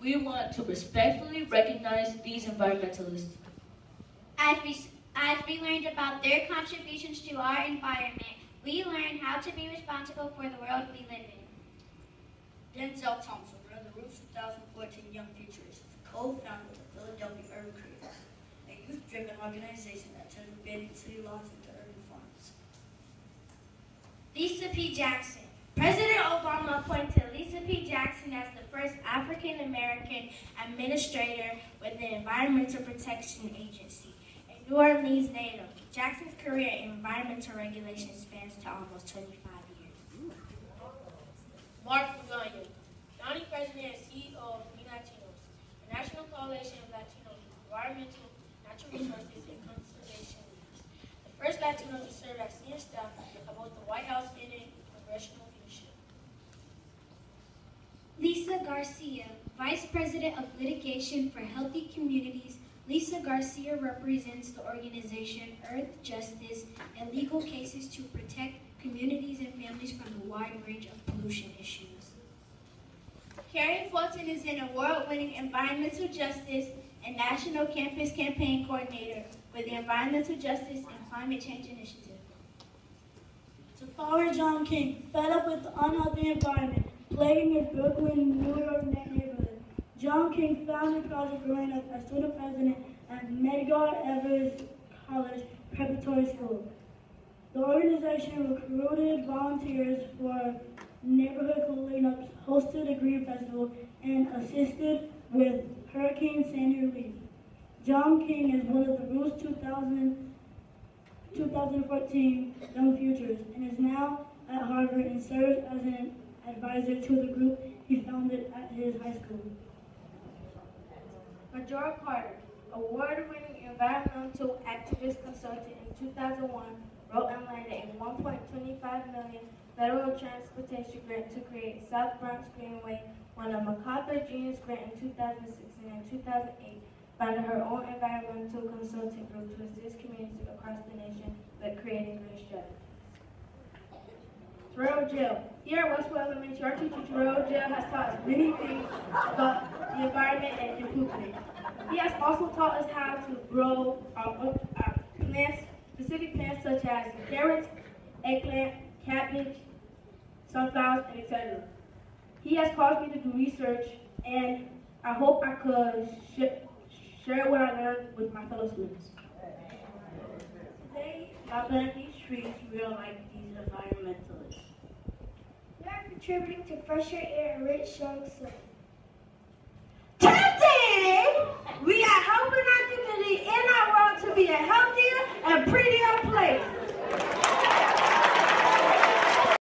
We want to respectfully recognize these environmentalists. As we, as we learned about their contributions to our environment, we learned how to be responsible for the world we live in. Denzel Thompson, one of the Roots 2014 Young Futurists, co-founder of the Philadelphia Urban Creators, a youth-driven organization that turns abandoned city lots into urban farms. Lisa P. Jackson. President Obama appointed Lisa P. Jackson as the first African American administrator with the Environmental Protection Agency, a New Orleans native. Jackson's career in environmental regulation spans to almost 25 years. Mark Fulano, founding president and CEO of Latinos, the national coalition of Latino environmental, natural resources, and conservation leaders. The first Latino to serve as senior staff at both the White House and in congressional leadership. Lisa Garcia, Vice President of Litigation for Healthy Communities. Lisa Garcia represents the organization Earth Justice and legal cases to protect communities and families from the wide range of pollution issues. Karen Fulton is an award-winning environmental justice and national campus campaign coordinator with the Environmental Justice and Climate Change Initiative. To Tafara John King, fed up with the unhealthy environment plaguing his Brooklyn, New York neighborhood. John King founded Project Growing Up as student president at Medgar Evers College Preparatory School. The organization recruited volunteers for neighborhood cleanups, hosted a green festival, and assisted with Hurricane Sandy relief. John King is one of the Roots 2000, 2014 Young Futures and is now at Harvard and serves as an advisor to the group he founded at his high school. Majora Carter, award-winning environmental activist consultant in 2001, wrote and landed a 1.25 million federal transportation grant to create South Bronx Greenway, won a MacArthur Genius Grant in 2006 and in 2008 founded her own environmental consulting group to assist communities across the nation with creating green strategies. Terrell Jill. Here at Westwood Elementary, our teacher Terrell Jill has taught us many things about the environment and improvement. He has also taught us how to grow uh, uh, plants, specific plants such as carrots, eggplant, cabbage, sunflowers, and etc. He has caused me to do research, and I hope I could sh share what I learned with my fellow students. Today, planting these trees, are like these environmentalists. Contributing to fresher air and rich young soil. Today, we are helping our community in our world to be a healthier and prettier place.